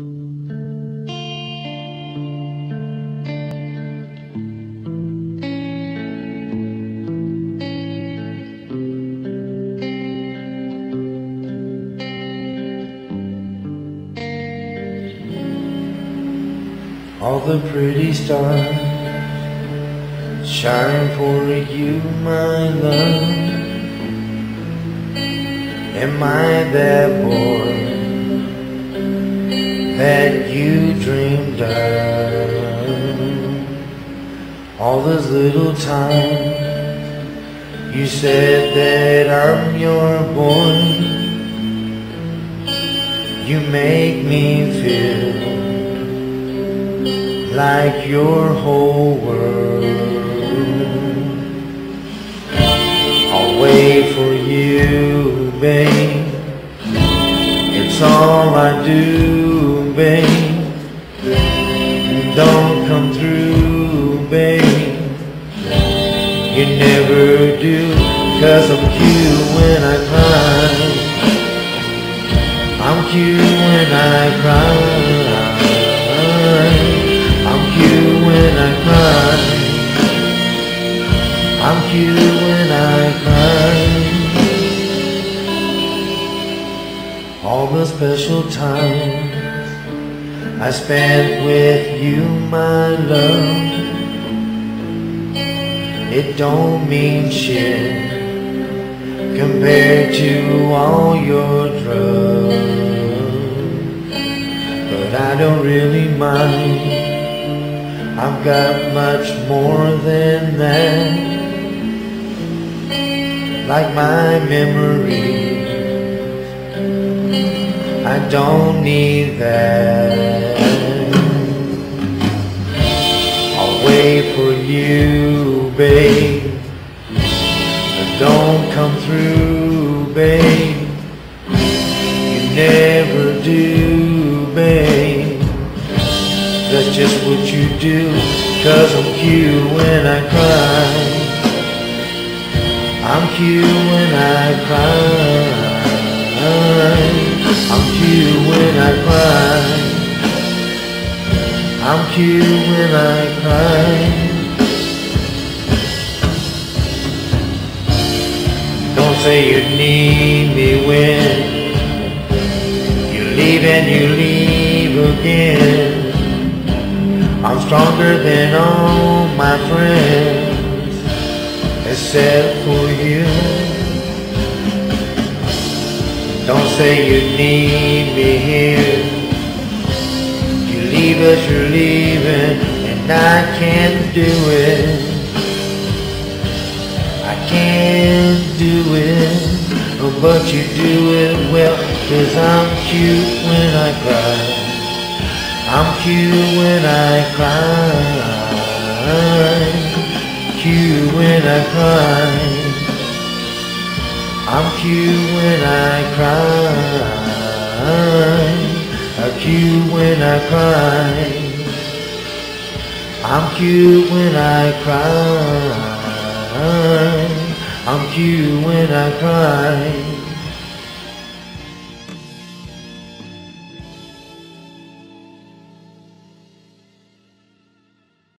All the pretty stars shine for you, my love. Am I that boy that you dreamed of? All those little times you said that I'm your boy. You make me feel like your whole world. I'll wait for you, babe. It's all I do, babe. Don't come through, babe. You never do, cause I'm cute when I cry. I'm cute when I cry. I'm cute when I cry. I'm cute when I cry. All the special times I spent with you, my love. It don't mean shit compared to all your drugs. But I don't really mind. I've got much more than that. Like my memories. I don't need that. Don't come through, babe. You never do, babe. That's just what you do. Cause I'm cute when I cry. I'm cute when I cry. I'm cute when I cry. I'm cute when I cry. Say you need me when you leave and you leave again. I'm stronger than all my friends, except for you. Don't say you need me here. You leave us, you're leaving, and I can't do it. But you do it well, cause I'm cute when I cry. I'm cute when I cry. Cute when I cry. I'm cute when I cry. I'm cute when I cry. I'm cute when I cry. I'm cute when I cry.